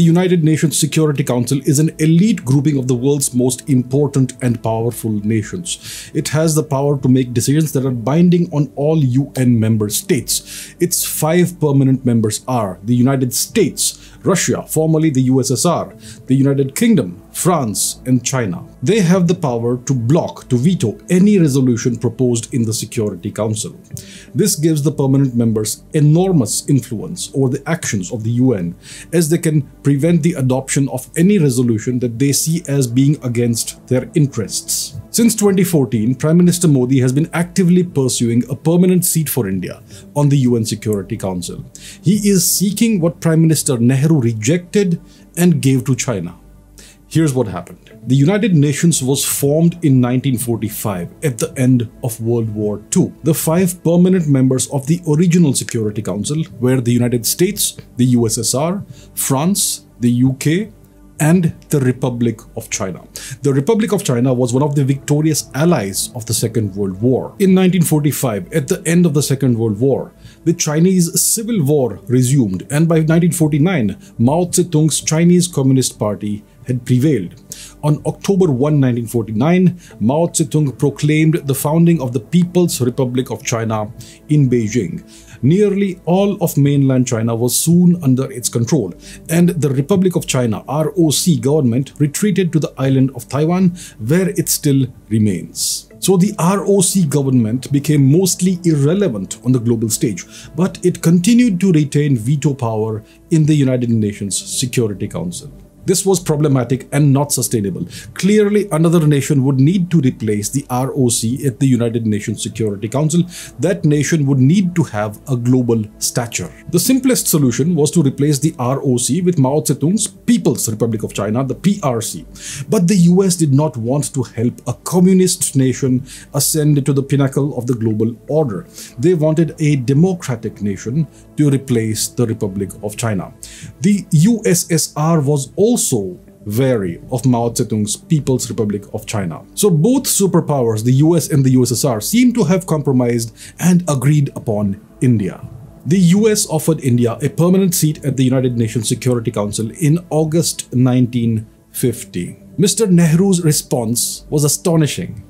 The United Nations Security Council is an elite grouping of the world's most important and powerful nations. It has the power to make decisions that are binding on all UN member states. Its five permanent members are the United States, Russia, formerly the USSR, the United Kingdom, France, and China. They have the power to block, to veto any resolution proposed in the Security Council. This gives the permanent members enormous influence over the actions of the UN as they can prevent the adoption of any resolution that they see as being against their interests. Since 2014, Prime Minister Modi has been actively pursuing a permanent seat for India on the UN Security Council. He is seeking what Prime Minister Nehru rejected and gave to China. Here's what happened. The United Nations was formed in 1945 at the end of World War II. The five permanent members of the original Security Council were the United States, the USSR, France, the UK, and the Republic of China. The Republic of China was one of the victorious allies of the Second World War. In 1945, at the end of the Second World War, the Chinese Civil War resumed and by 1949, Mao Zedong's Chinese Communist Party had prevailed. On October 1, 1949, Mao Zedong proclaimed the founding of the People's Republic of China in Beijing. Nearly all of mainland China was soon under its control, and the Republic of China ROC government retreated to the island of Taiwan, where it still remains. So the ROC government became mostly irrelevant on the global stage, but it continued to retain veto power in the United Nations Security Council. This was problematic and not sustainable. Clearly, another nation would need to replace the ROC at the United Nations Security Council. That nation would need to have a global stature. The simplest solution was to replace the ROC with Mao Zedong's People's Republic of China, the PRC. But the US did not want to help a communist nation ascend to the pinnacle of the global order. They wanted a democratic nation to replace the Republic of China. The USSR was also also vary of Mao Zedong's People's Republic of China. So both superpowers, the US and the USSR, seem to have compromised and agreed upon India. The US offered India a permanent seat at the United Nations Security Council in August 1950. Mr. Nehru's response was astonishing.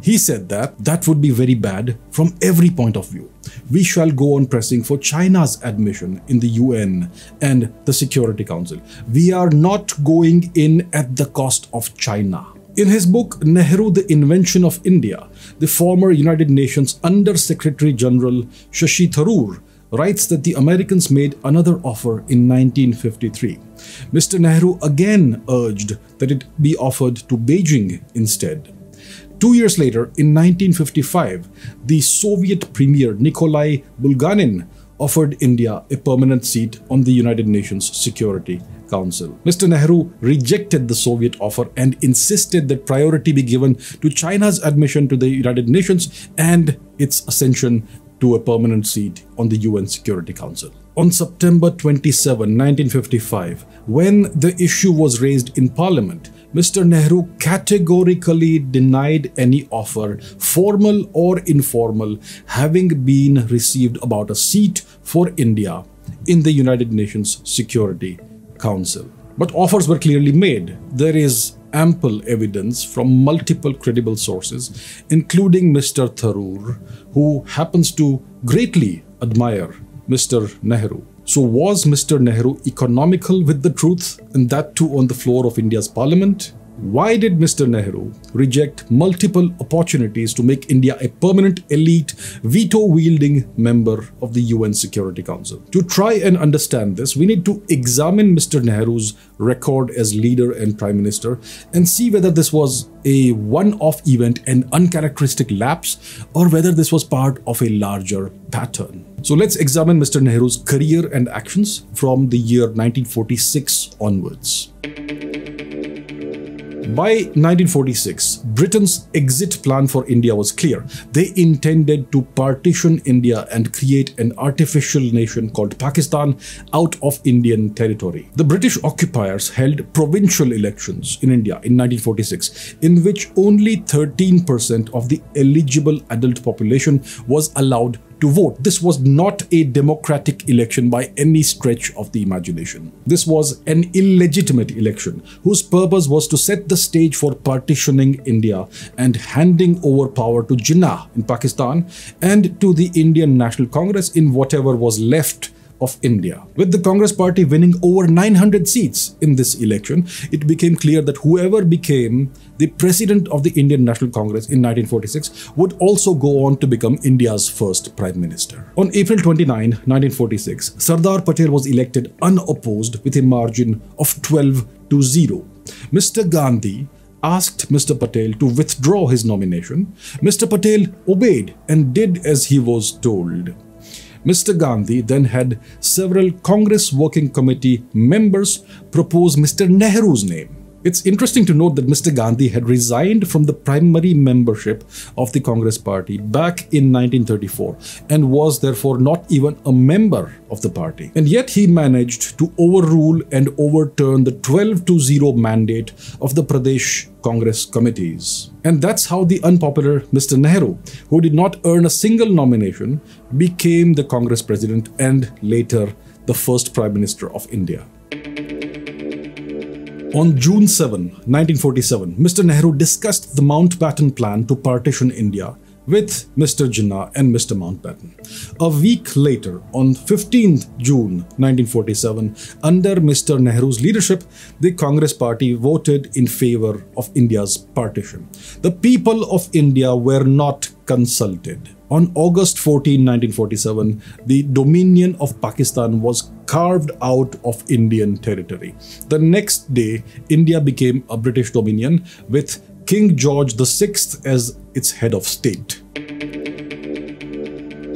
He said that that would be very bad from every point of view. We shall go on pressing for China's admission in the UN and the Security Council. We are not going in at the cost of China. In his book Nehru, the Invention of India, the former United Nations Under Secretary General Shashi Tharoor writes that the Americans made another offer in 1953. Mr. Nehru again urged that it be offered to Beijing instead. Two years later, in 1955, the Soviet Premier Nikolai Bulganin offered India a permanent seat on the United Nations Security Council. Mr. Nehru rejected the Soviet offer and insisted that priority be given to China's admission to the United Nations and its ascension to a permanent seat on the UN Security Council. On September 27, 1955, when the issue was raised in Parliament, Mr. Nehru categorically denied any offer, formal or informal, having been received about a seat for India in the United Nations Security Council. But offers were clearly made. There is ample evidence from multiple credible sources, including Mr. Tharoor, who happens to greatly admire Mr. Nehru. So was Mr. Nehru economical with the truth and that too on the floor of India's parliament? Why did Mr. Nehru reject multiple opportunities to make India a permanent elite veto-wielding member of the UN Security Council? To try and understand this, we need to examine Mr. Nehru's record as leader and prime minister and see whether this was a one-off event and uncharacteristic lapse or whether this was part of a larger pattern. So let's examine Mr. Nehru's career and actions from the year 1946 onwards. By 1946, Britain's exit plan for India was clear. They intended to partition India and create an artificial nation called Pakistan out of Indian territory. The British occupiers held provincial elections in India in 1946, in which only 13% of the eligible adult population was allowed to vote. This was not a democratic election by any stretch of the imagination. This was an illegitimate election whose purpose was to set the stage for partitioning India and handing over power to Jinnah in Pakistan and to the Indian National Congress in whatever was left of India. With the Congress party winning over 900 seats in this election, it became clear that whoever became the president of the Indian National Congress in 1946 would also go on to become India's first prime minister. On April 29, 1946, Sardar Patel was elected unopposed with a margin of 12 to 0. Mr. Gandhi asked Mr. Patel to withdraw his nomination. Mr. Patel obeyed and did as he was told. Mr. Gandhi then had several Congress Working Committee members propose Mr. Nehru's name. It's interesting to note that Mr. Gandhi had resigned from the primary membership of the Congress Party back in 1934 and was therefore not even a member of the party. And yet he managed to overrule and overturn the 12 to 0 mandate of the Pradesh Congress committees. And that's how the unpopular Mr. Nehru, who did not earn a single nomination, became the Congress president and later the first Prime Minister of India. On June 7, 1947, Mr. Nehru discussed the Mountbatten Plan to partition India with Mr. Jinnah and Mr. Mountbatten. A week later, on 15th June 1947, under Mr. Nehru's leadership, the Congress party voted in favor of India's partition. The people of India were not consulted. On August 14, 1947, the Dominion of Pakistan was carved out of Indian territory. The next day, India became a British Dominion with King George VI as its head of state.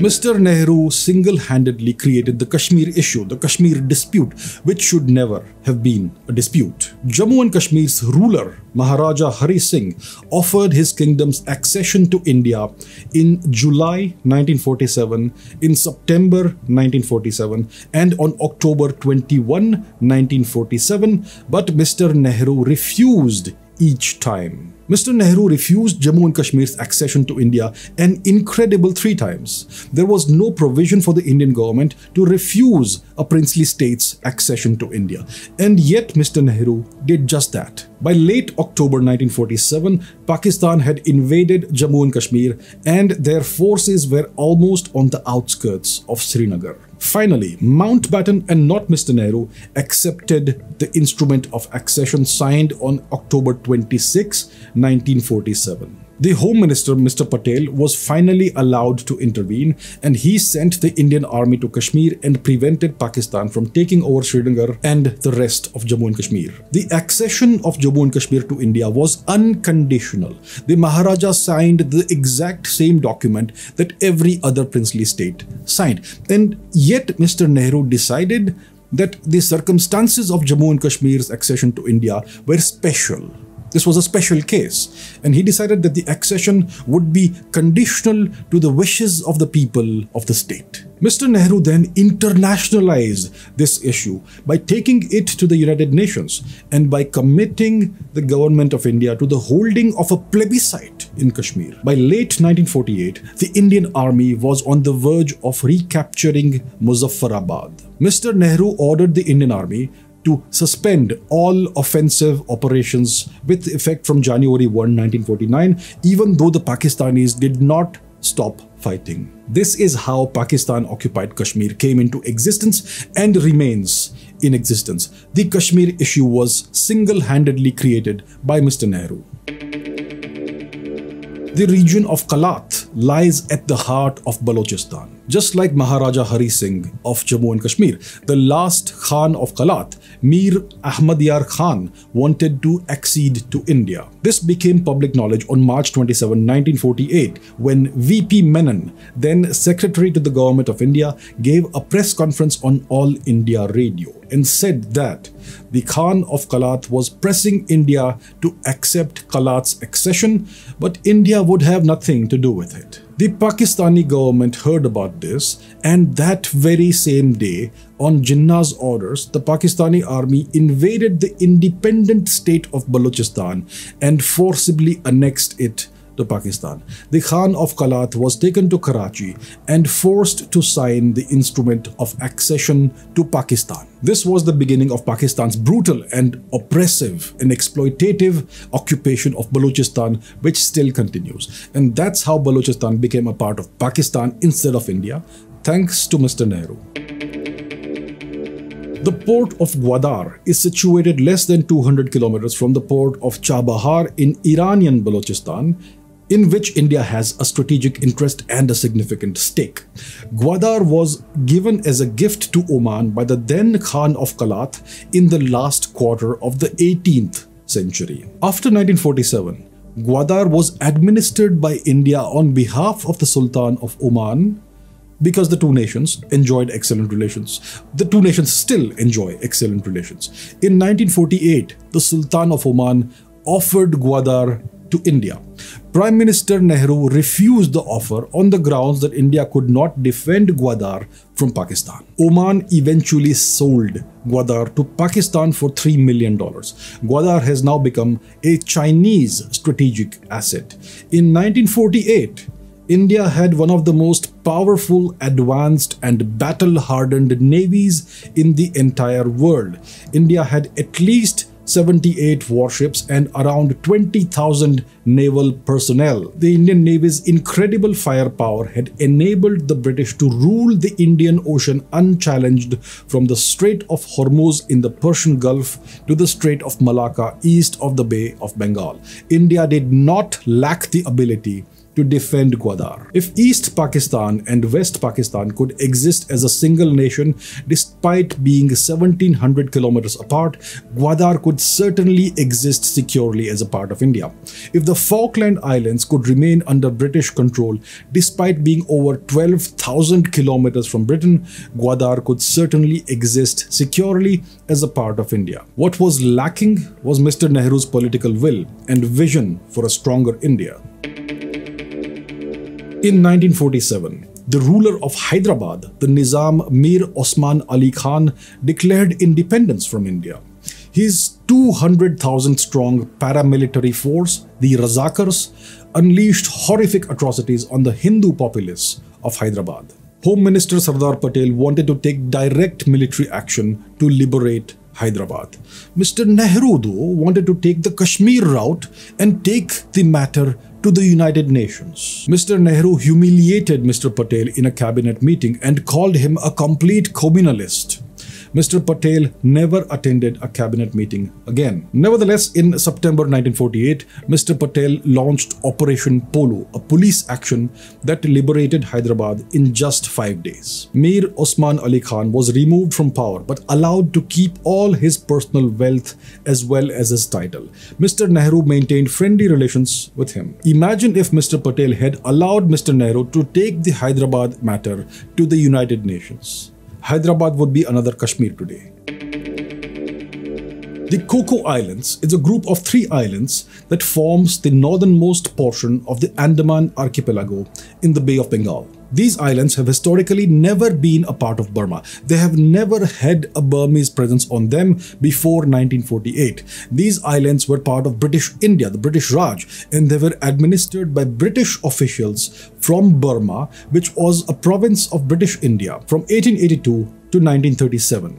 Mr. Nehru single handedly created the Kashmir issue, the Kashmir dispute, which should never have been a dispute. Jammu and Kashmir's ruler, Maharaja Hari Singh, offered his kingdom's accession to India in July 1947, in September 1947, and on October 21, 1947, but Mr. Nehru refused each time. Mr. Nehru refused Jammu and Kashmir's accession to India an incredible three times. There was no provision for the Indian government to refuse a princely state's accession to India. And yet Mr. Nehru did just that. By late October 1947, Pakistan had invaded Jammu and Kashmir and their forces were almost on the outskirts of Srinagar. Finally, Mountbatten and not Mr. Nehru accepted the instrument of accession signed on October 26, 1947. The Home Minister, Mr. Patel, was finally allowed to intervene and he sent the Indian army to Kashmir and prevented Pakistan from taking over Srinagar and the rest of Jammu and Kashmir. The accession of Jammu and Kashmir to India was unconditional. The Maharaja signed the exact same document that every other princely state signed. And yet Mr. Nehru decided that the circumstances of Jammu and Kashmir's accession to India were special this was a special case, and he decided that the accession would be conditional to the wishes of the people of the state. Mr. Nehru then internationalized this issue by taking it to the United Nations and by committing the government of India to the holding of a plebiscite in Kashmir. By late 1948, the Indian army was on the verge of recapturing Muzaffarabad. Mr. Nehru ordered the Indian army to suspend all offensive operations with effect from January 1, 1949, even though the Pakistanis did not stop fighting. This is how Pakistan occupied Kashmir came into existence and remains in existence. The Kashmir issue was single-handedly created by Mr. Nehru. The region of Kalat lies at the heart of Balochistan. Just like Maharaja Hari Singh of Jammu and Kashmir, the last Khan of Kalat, Mir Ahmad Yar Khan, wanted to accede to India. This became public knowledge on March 27, 1948, when VP Menon, then Secretary to the Government of India, gave a press conference on All India Radio and said that the Khan of Kalat was pressing India to accept Kalat's accession, but India would have nothing to do with it. The Pakistani government heard about this and that very same day, on Jinnah's orders, the Pakistani army invaded the independent state of Balochistan and forcibly annexed it to Pakistan. The Khan of Kalat was taken to Karachi and forced to sign the instrument of accession to Pakistan. This was the beginning of Pakistan's brutal and oppressive and exploitative occupation of Balochistan, which still continues. And that's how Balochistan became a part of Pakistan instead of India, thanks to Mr. Nehru. The port of Gwadar is situated less than 200 kilometers from the port of Chabahar in Iranian Balochistan, in which India has a strategic interest and a significant stake. Gwadar was given as a gift to Oman by the then Khan of Kalat in the last quarter of the 18th century. After 1947, Gwadar was administered by India on behalf of the Sultan of Oman because the two nations enjoyed excellent relations. The two nations still enjoy excellent relations. In 1948, the Sultan of Oman offered Gwadar to India. Prime Minister Nehru refused the offer on the grounds that India could not defend Gwadar from Pakistan. Oman eventually sold Gwadar to Pakistan for $3 million. Gwadar has now become a Chinese strategic asset. In 1948, India had one of the most powerful, advanced, and battle hardened navies in the entire world. India had at least 78 warships and around 20,000 naval personnel. The Indian Navy's incredible firepower had enabled the British to rule the Indian Ocean unchallenged from the Strait of Hormuz in the Persian Gulf to the Strait of Malacca east of the Bay of Bengal. India did not lack the ability to defend Gwadar. If East Pakistan and West Pakistan could exist as a single nation despite being 1700 kilometers apart, Gwadar could certainly exist securely as a part of India. If the Falkland Islands could remain under British control despite being over 12,000 kilometers from Britain, Gwadar could certainly exist securely as a part of India. What was lacking was Mr. Nehru's political will and vision for a stronger India. In 1947, the ruler of Hyderabad, the Nizam Mir Osman Ali Khan, declared independence from India. His 200,000 strong paramilitary force, the Razakars, unleashed horrific atrocities on the Hindu populace of Hyderabad. Home Minister Sardar Patel wanted to take direct military action to liberate Hyderabad. Mr. Nehru, though, wanted to take the Kashmir route and take the matter to the United Nations. Mr. Nehru humiliated Mr. Patel in a cabinet meeting and called him a complete communalist. Mr. Patel never attended a cabinet meeting again. Nevertheless, in September 1948, Mr. Patel launched Operation Polo, a police action that liberated Hyderabad in just five days. Mir Osman Ali Khan was removed from power but allowed to keep all his personal wealth as well as his title. Mr. Nehru maintained friendly relations with him. Imagine if Mr. Patel had allowed Mr. Nehru to take the Hyderabad matter to the United Nations. Hyderabad would be another Kashmir today. The Coco Islands is a group of three islands that forms the northernmost portion of the Andaman archipelago in the Bay of Bengal. These islands have historically never been a part of Burma. They have never had a Burmese presence on them before 1948. These islands were part of British India, the British Raj, and they were administered by British officials from Burma, which was a province of British India from 1882 to 1937.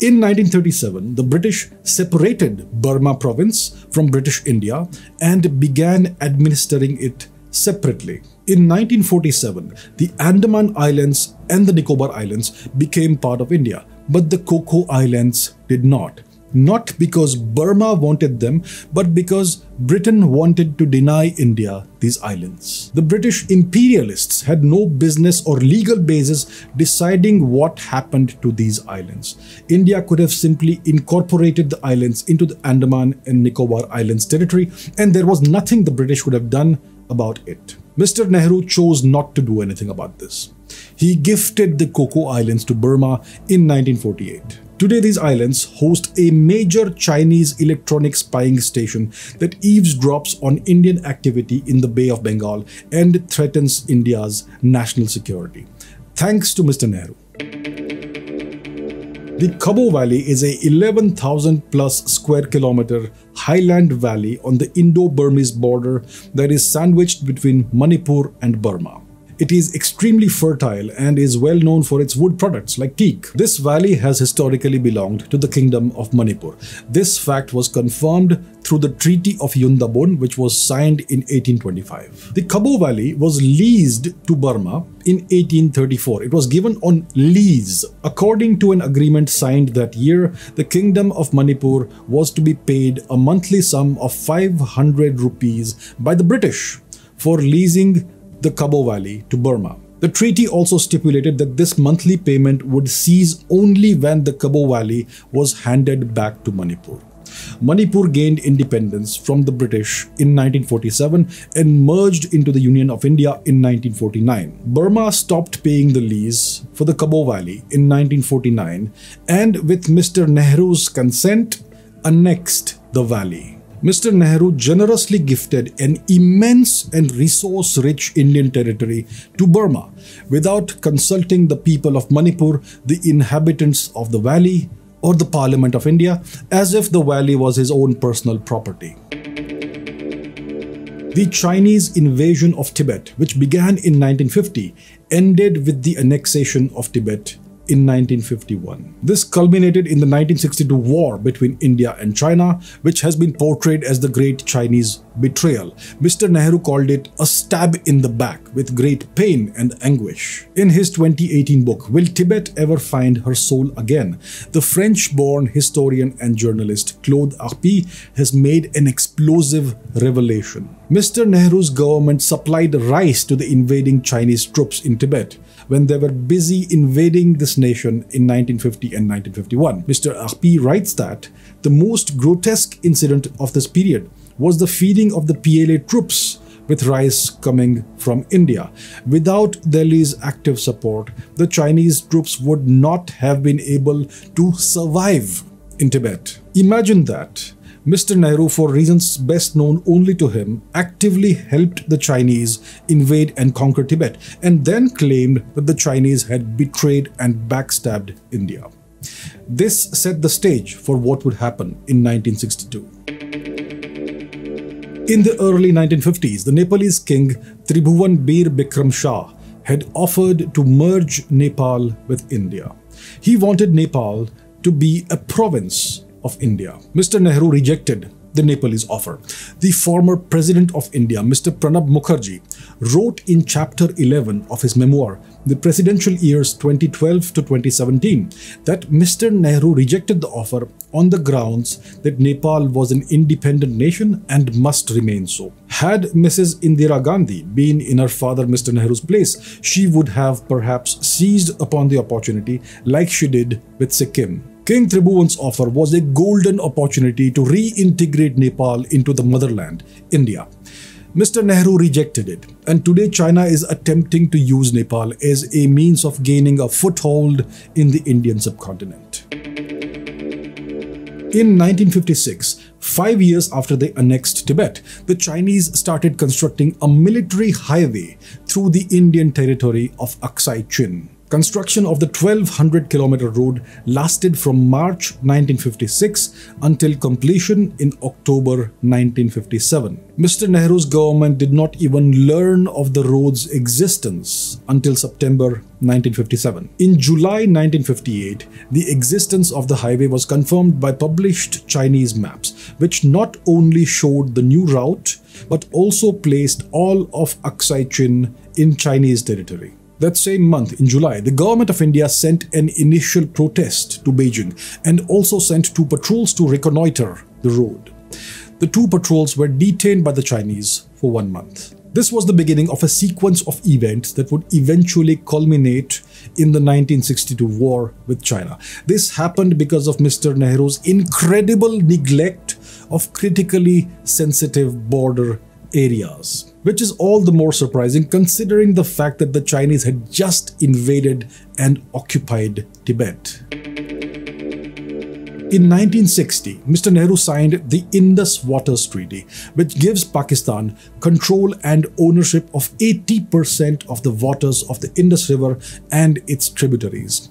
In 1937, the British separated Burma province from British India and began administering it separately. In 1947, the Andaman Islands and the Nicobar Islands became part of India, but the Coco Islands did not not because Burma wanted them, but because Britain wanted to deny India these islands. The British imperialists had no business or legal basis deciding what happened to these islands. India could have simply incorporated the islands into the Andaman and Nicobar Islands territory, and there was nothing the British would have done about it. Mr. Nehru chose not to do anything about this. He gifted the Coco Islands to Burma in 1948. Today, these islands host a major Chinese electronic spying station that eavesdrops on Indian activity in the Bay of Bengal and threatens India's national security. Thanks to Mr. Nehru. The Kabaw Valley is a 11,000 plus square kilometer highland valley on the Indo-Burmese border that is sandwiched between Manipur and Burma. It is extremely fertile and is well known for its wood products like teak. This valley has historically belonged to the Kingdom of Manipur. This fact was confirmed through the Treaty of Yandabo which was signed in 1825. The Kabaw Valley was leased to Burma in 1834. It was given on lease. According to an agreement signed that year, the Kingdom of Manipur was to be paid a monthly sum of 500 rupees by the British for leasing the Kabaw Valley to Burma. The treaty also stipulated that this monthly payment would cease only when the Kabaw Valley was handed back to Manipur. Manipur gained independence from the British in 1947 and merged into the Union of India in 1949. Burma stopped paying the lease for the Kabaw Valley in 1949 and with Mr. Nehru's consent annexed the valley. Mr. Nehru generously gifted an immense and resource-rich Indian territory to Burma without consulting the people of Manipur, the inhabitants of the valley, or the Parliament of India, as if the valley was his own personal property. The Chinese invasion of Tibet, which began in 1950, ended with the annexation of Tibet in 1951. This culminated in the 1962 war between India and China, which has been portrayed as the Great Chinese Betrayal. Mr. Nehru called it a stab in the back with great pain and anguish. In his 2018 book, Will Tibet Ever Find Her Soul Again? the French-born historian and journalist Claude Arpi has made an explosive revelation. Mr. Nehru's government supplied rice to the invading Chinese troops in Tibet when they were busy invading this nation in 1950 and 1951. Mr. Arpi writes that the most grotesque incident of this period was the feeding of the PLA troops with rice coming from India. Without Delhi's active support, the Chinese troops would not have been able to survive in Tibet. Imagine that. Mr. Nehru, for reasons best known only to him, actively helped the Chinese invade and conquer Tibet, and then claimed that the Chinese had betrayed and backstabbed India. This set the stage for what would happen in 1962. In the early 1950s, the Nepalese king Tribhuvan Bir Bikram Shah had offered to merge Nepal with India. He wanted Nepal to be a province of India. Mr. Nehru rejected the Nepalese offer. The former President of India, Mr. Pranab Mukherjee, wrote in chapter 11 of his memoir, The Presidential Years 2012 to 2017, that Mr. Nehru rejected the offer on the grounds that Nepal was an independent nation and must remain so. Had Mrs. Indira Gandhi been in her father Mr. Nehru's place, she would have perhaps seized upon the opportunity like she did with Sikkim King Tribhuvan's offer was a golden opportunity to reintegrate Nepal into the motherland, India. Mr. Nehru rejected it, and today China is attempting to use Nepal as a means of gaining a foothold in the Indian subcontinent. In 1956, five years after they annexed Tibet, the Chinese started constructing a military highway through the Indian territory of Aksai Chin. Construction of the 1200 kilometer road lasted from March 1956 until completion in October 1957. Mr. Nehru's government did not even learn of the road's existence until September 1957. In July 1958, the existence of the highway was confirmed by published Chinese maps, which not only showed the new route but also placed all of Aksai Chin in Chinese territory. That same month, in July, the government of India sent an initial protest to Beijing and also sent two patrols to reconnoiter the road. The two patrols were detained by the Chinese for one month. This was the beginning of a sequence of events that would eventually culminate in the 1962 war with China. This happened because of Mr. Nehru's incredible neglect of critically sensitive border areas which is all the more surprising considering the fact that the Chinese had just invaded and occupied Tibet. In 1960, Mr. Nehru signed the Indus Waters Treaty, which gives Pakistan control and ownership of 80% of the waters of the Indus River and its tributaries.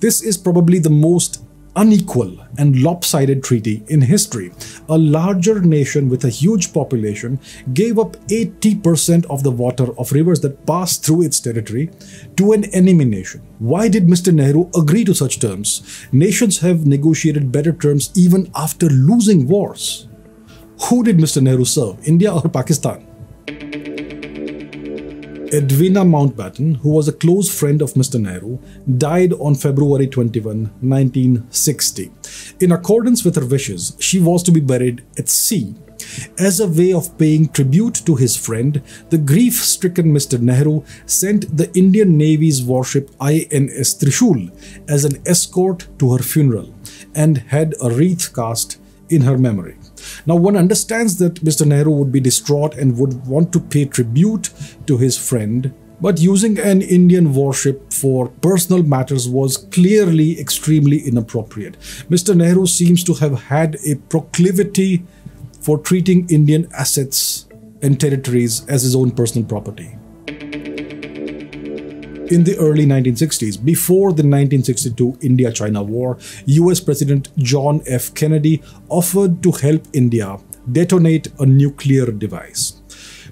This is probably the most unequal and lopsided treaty in history. A larger nation with a huge population gave up 80% of the water of rivers that pass through its territory to an enemy nation. Why did Mr. Nehru agree to such terms? Nations have negotiated better terms even after losing wars. Who did Mr. Nehru serve, India or Pakistan? Edwina Mountbatten, who was a close friend of Mr. Nehru, died on February 21, 1960. In accordance with her wishes, she was to be buried at sea. As a way of paying tribute to his friend, the grief-stricken Mr. Nehru sent the Indian Navy's warship INS Trishul as an escort to her funeral and had a wreath cast in her memory. Now, one understands that Mr. Nehru would be distraught and would want to pay tribute to his friend, but using an Indian warship for personal matters was clearly extremely inappropriate. Mr. Nehru seems to have had a proclivity for treating Indian assets and territories as his own personal property in the early 1960s, before the 1962 India China War, US President John F. Kennedy offered to help India detonate a nuclear device.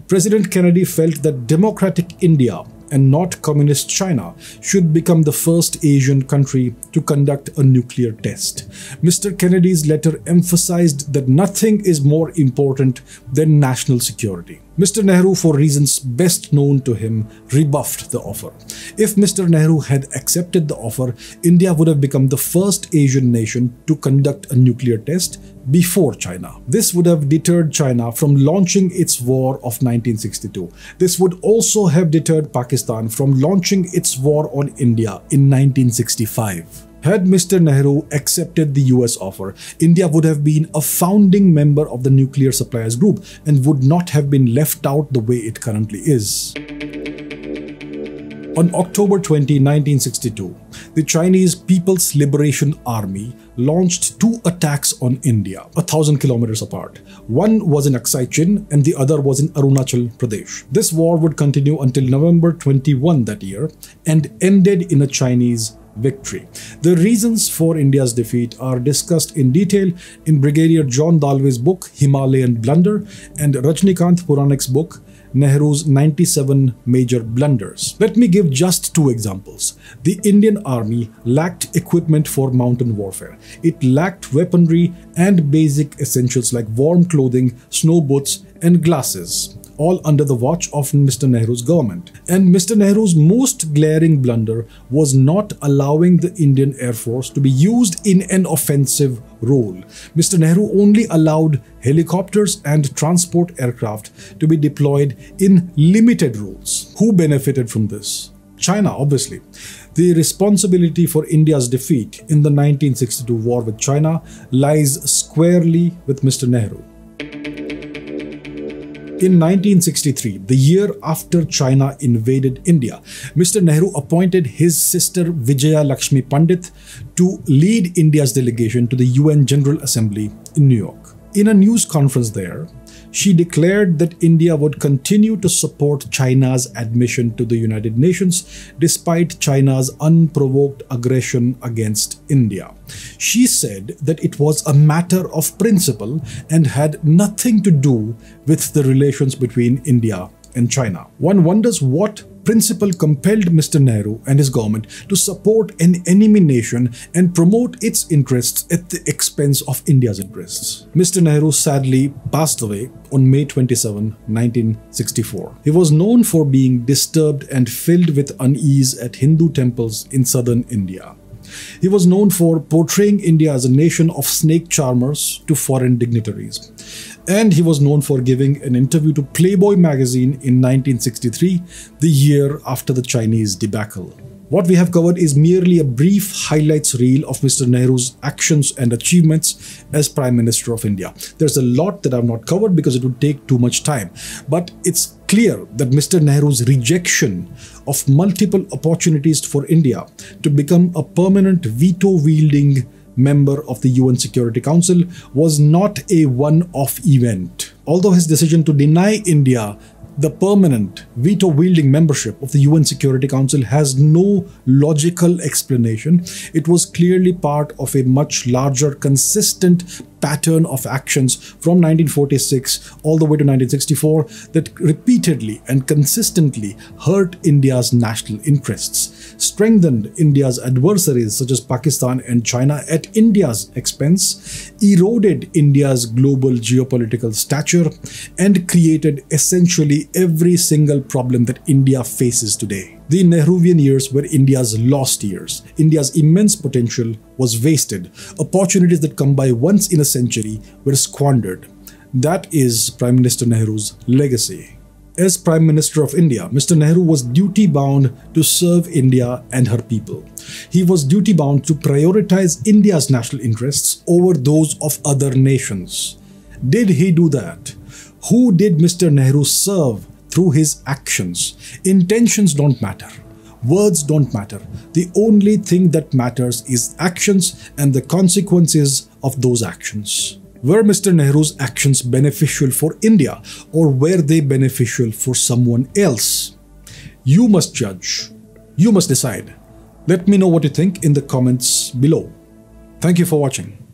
President Kennedy felt that democratic India and not communist China should become the first Asian country to conduct a nuclear test. Mr. Kennedy's letter emphasized that nothing is more important than national security. Mr. Nehru, for reasons best known to him, rebuffed the offer. If Mr. Nehru had accepted the offer, India would have become the first Asian nation to conduct a nuclear test before China. This would have deterred China from launching its war of 1962. This would also have deterred Pakistan from launching its war on India in 1965. Had Mr. Nehru accepted the US offer, India would have been a founding member of the nuclear suppliers group and would not have been left out the way it currently is. On October 20, 1962, the Chinese People's Liberation Army launched two attacks on India, a thousand kilometers apart. One was in Aksai Chin and the other was in Arunachal Pradesh. This war would continue until November 21 that year and ended in a Chinese victory. The reasons for India's defeat are discussed in detail in Brigadier John Dalvi's book Himalayan Blunder and Rajnikant Puranik's book Nehru's 97 major blunders. Let me give just two examples. The Indian army lacked equipment for mountain warfare. It lacked weaponry and basic essentials like warm clothing, snow boots, and glasses all under the watch of Mr. Nehru's government. And Mr. Nehru's most glaring blunder was not allowing the Indian Air Force to be used in an offensive role. Mr. Nehru only allowed helicopters and transport aircraft to be deployed in limited roles. Who benefited from this? China, obviously. The responsibility for India's defeat in the 1962 war with China lies squarely with Mr. Nehru. In 1963, the year after China invaded India, Mr. Nehru appointed his sister Vijaya Lakshmi Pandit to lead India's delegation to the UN General Assembly in New York. In a news conference there, she declared that India would continue to support China's admission to the United Nations despite China's unprovoked aggression against India. She said that it was a matter of principle and had nothing to do with the relations between India and China. One wonders what principle compelled Mr. Nehru and his government to support an enemy nation and promote its interests at the expense of India's interests. Mr. Nehru sadly passed away on May 27, 1964. He was known for being disturbed and filled with unease at Hindu temples in southern India. He was known for portraying India as a nation of snake charmers to foreign dignitaries and he was known for giving an interview to Playboy magazine in 1963, the year after the Chinese debacle. What we have covered is merely a brief highlights reel of Mr. Nehru's actions and achievements as Prime Minister of India. There's a lot that I've not covered because it would take too much time, but it's clear that Mr. Nehru's rejection of multiple opportunities for India to become a permanent veto-wielding member of the UN Security Council was not a one-off event. Although his decision to deny India The permanent, veto wielding membership of the UN Security Council has no logical explanation. It was clearly part of a much larger, consistent pattern of actions from 1946 all the way to 1964 that repeatedly and consistently hurt India's national interests, strengthened India's adversaries such as Pakistan and China at India's expense, eroded India's global geopolitical stature, and created essentially every single problem that India faces today. The Nehruvian years were India's lost years. India's immense potential was wasted. Opportunities that come by once in a century were squandered. That is Prime Minister Nehru's legacy. As Prime Minister of India, Mr. Nehru was duty bound to serve India and her people. He was duty bound to prioritize India's national interests over those of other nations. Did he do that? Who did Mr. Nehru serve through his actions. Intentions don't matter. Words don't matter. The only thing that matters is actions and the consequences of those actions. Were Mr. Nehru's actions beneficial for India or were they beneficial for someone else? You must judge. You must decide. Let me know what you think in the comments below. Thank you for watching.